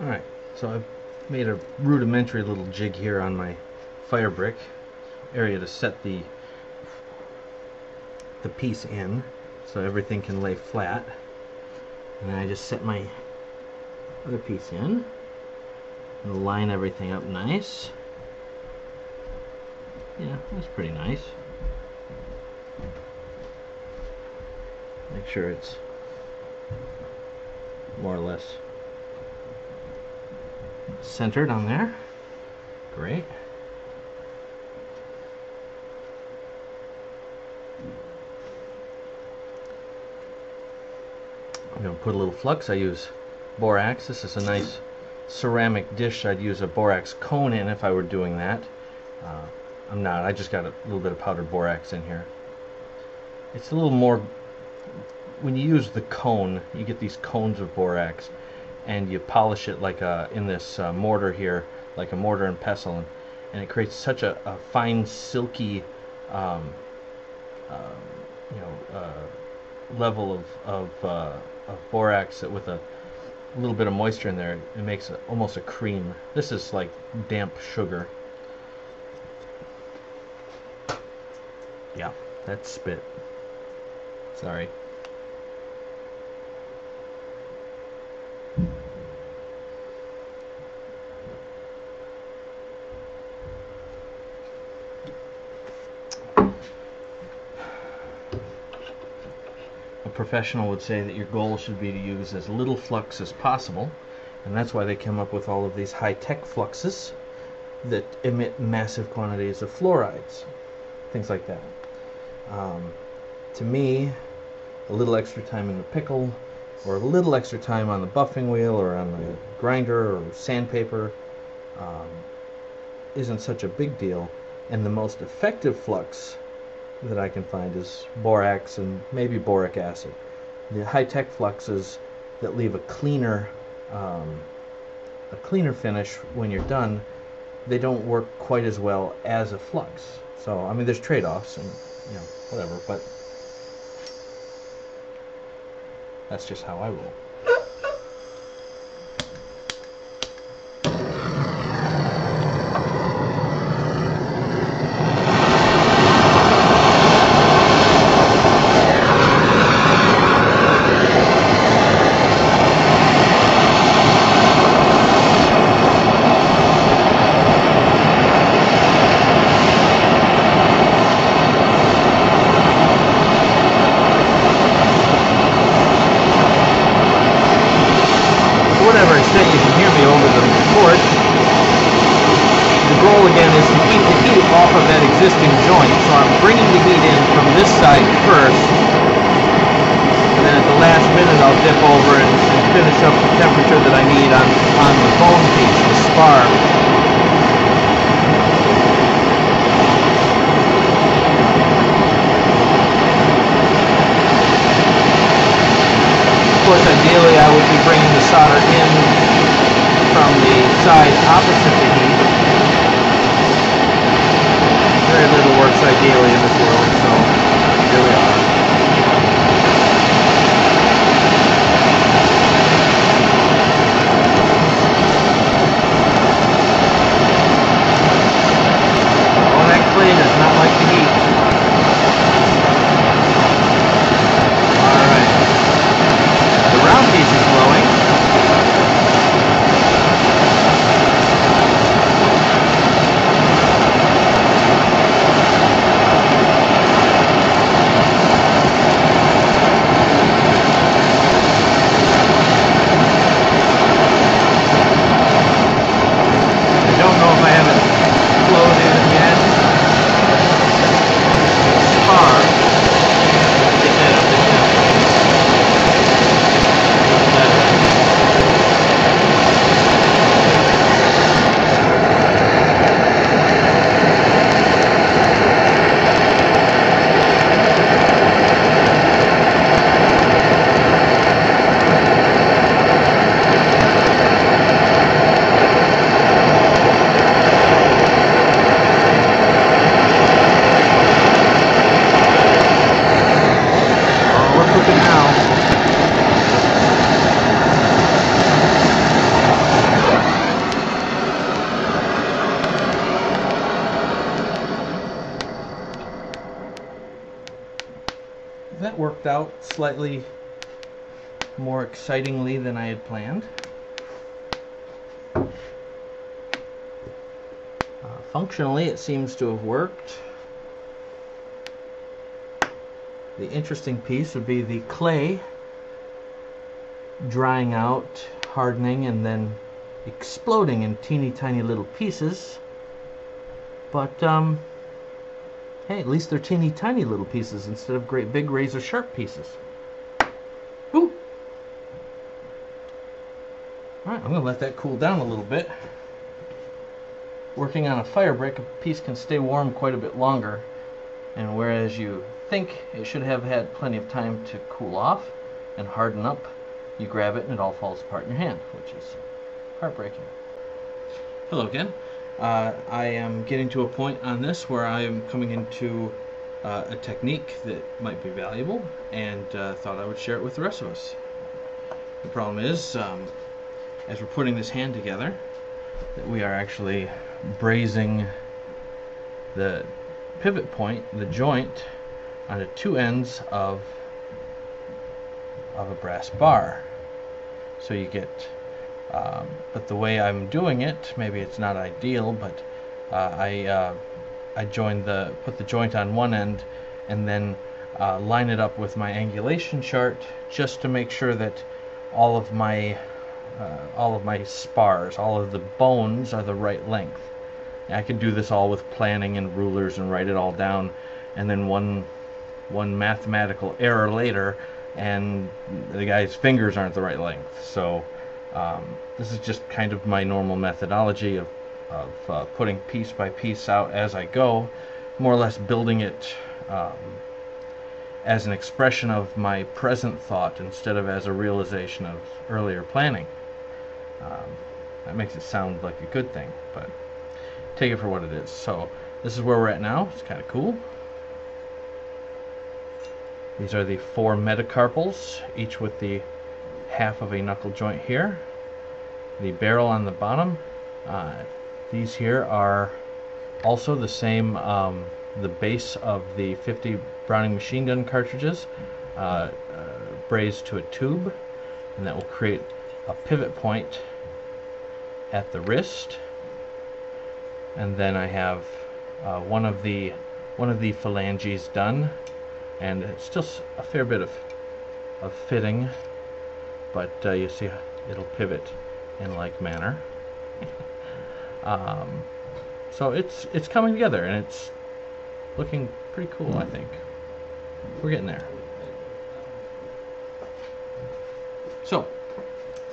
Alright, so I've made a rudimentary little jig here on my fire brick area to set the the piece in so everything can lay flat. And then I just set my other piece in and line everything up nice. Yeah, that's pretty nice. Make sure it's more or less centered on there. Great. I'm going to put a little flux. I use borax. This is a nice ceramic dish. I'd use a borax cone in if I were doing that. Uh, I'm not. I just got a little bit of powdered borax in here. It's a little more, when you use the cone, you get these cones of borax and you polish it like a, in this uh, mortar here, like a mortar and pestle, and, and it creates such a, a fine, silky, um, uh, you know, uh, level of, of, uh, of borax with a little bit of moisture in there. It makes a, almost a cream. This is like damp sugar. Yeah, that's spit. Sorry. Professional would say that your goal should be to use as little flux as possible, and that's why they come up with all of these high-tech fluxes that emit massive quantities of fluorides, things like that. Um, to me, a little extra time in the pickle, or a little extra time on the buffing wheel, or on the grinder, or sandpaper, um, isn't such a big deal. And the most effective flux that I can find is borax and maybe boric acid. The high-tech fluxes that leave a cleaner, um, a cleaner finish when you're done, they don't work quite as well as a flux. So I mean, there's trade-offs and you know whatever, but that's just how I roll. to whatever extent you can hear me over the port, the goal again is to keep the heat off of that existing joint. So I'm bringing the heat in from this side first, and then at the last minute I'll dip over and, and finish up the temperature that I need on, on the bone piece, the spar. Of course, ideally I would be bringing the solder in from the side opposite the heat. Very little works ideally in this world, so here we are. Oh, that clay does not like the heat. Alright. The round piece is glowing. Worked out slightly more excitingly than I had planned. Uh, functionally, it seems to have worked. The interesting piece would be the clay drying out, hardening, and then exploding in teeny tiny little pieces. But, um, hey, at least they're teeny tiny little pieces instead of great big razor sharp pieces. Woo! Alright, I'm going to let that cool down a little bit. Working on a fire brick, a piece can stay warm quite a bit longer. And whereas you think it should have had plenty of time to cool off and harden up, you grab it and it all falls apart in your hand, which is heartbreaking. Hello again. Uh, I am getting to a point on this where I am coming into uh, a technique that might be valuable and uh, thought I would share it with the rest of us. The problem is, um, as we're putting this hand together, that we are actually brazing the pivot point, the joint, onto two ends of of a brass bar. So you get, um, but the way I'm doing it, maybe it's not ideal, but uh, I uh, I join the put the joint on one end and then uh, line it up with my angulation chart just to make sure that all of my uh, all of my spars, all of the bones are the right length. I can do this all with planning and rulers and write it all down, and then one one mathematical error later, and the guy's fingers aren't the right length. So um, this is just kind of my normal methodology of of uh, putting piece by piece out as I go, more or less building it um, as an expression of my present thought instead of as a realization of earlier planning. Um, that makes it sound like a good thing, but take it for what it is. So this is where we're at now. It's kind of cool. These are the four metacarpals, each with the half of a knuckle joint here. The barrel on the bottom. Uh, these here are also the same, um, the base of the 50 Browning machine gun cartridges, uh, uh, brazed to a tube, and that will create a pivot point at the wrist and then I have uh, one of the one of the phalanges done and it's still a fair bit of of fitting but uh, you see it'll pivot in like manner. Um, so it's it's coming together and it's looking pretty cool I think. We're getting there. So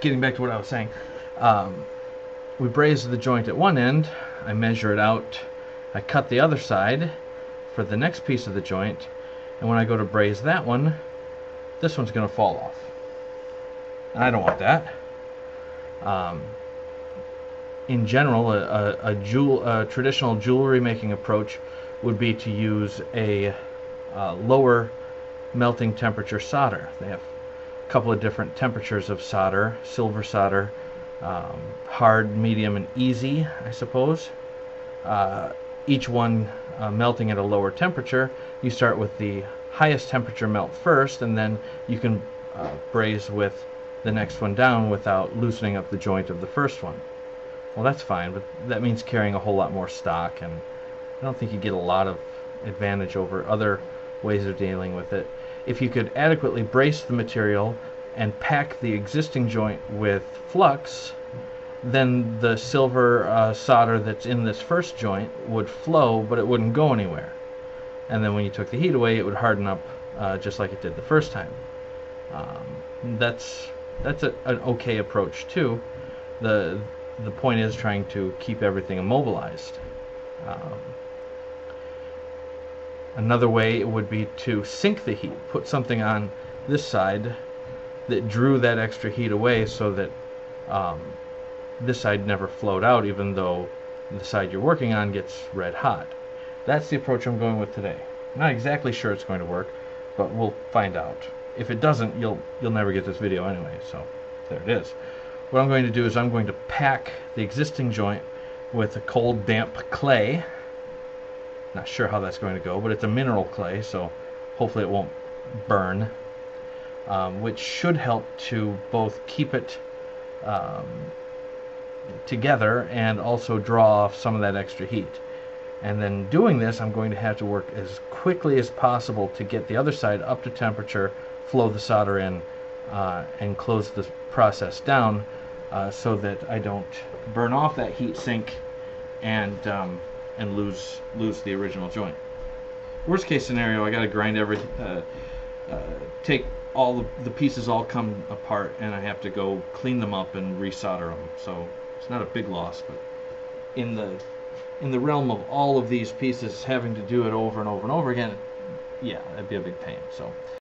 getting back to what I was saying um, we braze the joint at one end, I measure it out, I cut the other side for the next piece of the joint, and when I go to braze that one, this one's going to fall off. I don't want that. Um, in general, a, a, a, jewel, a traditional jewelry making approach would be to use a uh, lower melting temperature solder. They have a couple of different temperatures of solder, silver solder, um, hard, medium, and easy, I suppose. Uh, each one uh, melting at a lower temperature. You start with the highest temperature melt first, and then you can uh, braze with the next one down without loosening up the joint of the first one. Well, that's fine, but that means carrying a whole lot more stock, and I don't think you get a lot of advantage over other ways of dealing with it. If you could adequately brace the material and pack the existing joint with flux, then the silver uh, solder that's in this first joint would flow, but it wouldn't go anywhere. And then when you took the heat away, it would harden up uh, just like it did the first time. Um, that's that's a, an okay approach too. The the point is trying to keep everything immobilized. Um, another way it would be to sink the heat, put something on this side that drew that extra heat away so that um, this side never flowed out even though the side you're working on gets red hot. That's the approach I'm going with today. Not exactly sure it's going to work, but we'll find out. If it doesn't, you'll you'll never get this video anyway, so there it is. What I'm going to do is I'm going to pack the existing joint with a cold damp clay. Not sure how that's going to go, but it's a mineral clay, so hopefully it won't burn, um, which should help to both keep it um, together and also draw off some of that extra heat. And then doing this, I'm going to have to work as quickly as possible to get the other side up to temperature, flow the solder in, uh, and close the process down uh, so that I don't burn off that heat sink and um, and lose lose the original joint. Worst case scenario, I got to grind every, uh, uh, take all the, the pieces all come apart, and I have to go clean them up and resolder them. So it's not a big loss, but in the in the realm of all of these pieces having to do it over and over and over again, yeah, that'd be a big pain. So